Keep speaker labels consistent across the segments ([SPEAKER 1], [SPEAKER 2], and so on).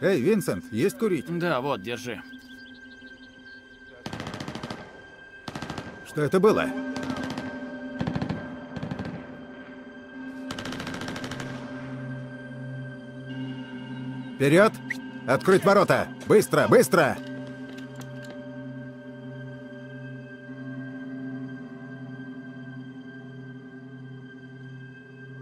[SPEAKER 1] Эй, Винсент, есть курить?
[SPEAKER 2] Да, вот, держи.
[SPEAKER 1] Что это было? Вперед! Открыть ворота! Быстро, быстро!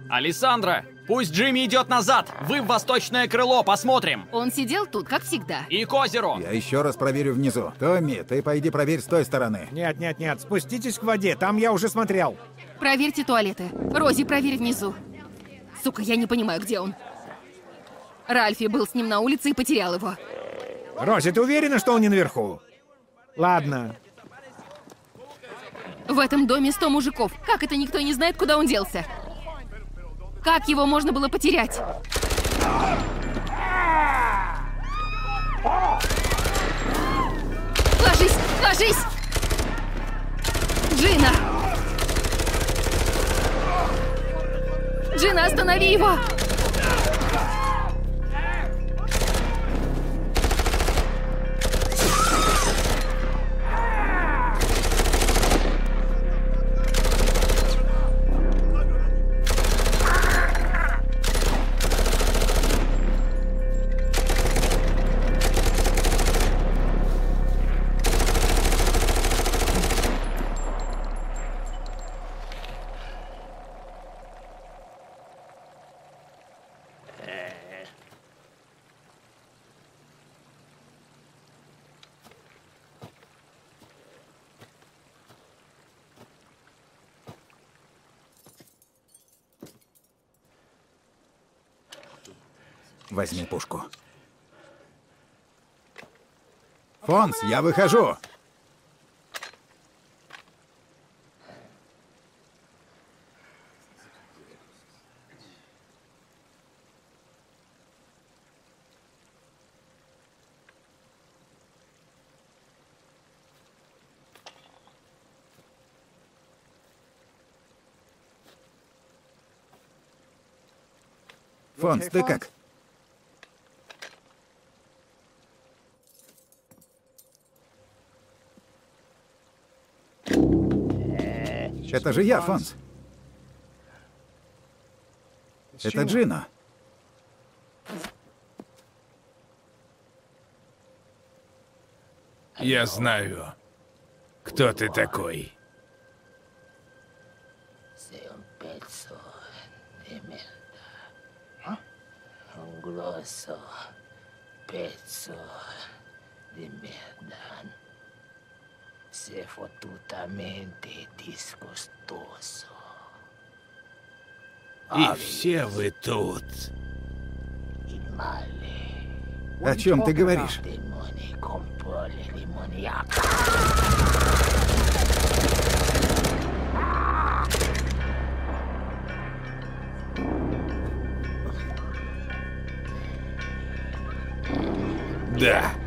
[SPEAKER 2] Александра, пусть Джимми идет назад. Вы в восточное крыло, посмотрим.
[SPEAKER 3] Он сидел тут, как всегда.
[SPEAKER 2] И к озеру.
[SPEAKER 1] Я еще раз проверю внизу. Томми, ты пойди проверь с той стороны.
[SPEAKER 4] Нет, нет, нет, спуститесь к воде, там я уже смотрел.
[SPEAKER 3] Проверьте туалеты. Рози, проверь внизу. Сука, я не понимаю, где он. Ральфи был с ним на улице и потерял его.
[SPEAKER 4] Рози, ты уверена, что он не наверху? Ладно.
[SPEAKER 3] В этом доме сто мужиков. Как это никто не знает, куда он делся? Как его можно было потерять? Ложись! Ложись! Джина! Джина, останови его!
[SPEAKER 1] Возьми пушку. Фонс, я выхожу! Фонс, ты как? Это же я, Фонс. Это Джино.
[SPEAKER 5] Я знаю, кто ты такой.
[SPEAKER 6] Grosso pezzo di merda. Sei fottutamente disgustoso.
[SPEAKER 5] И все вы тут.
[SPEAKER 1] О чем ты говоришь?
[SPEAKER 5] Да.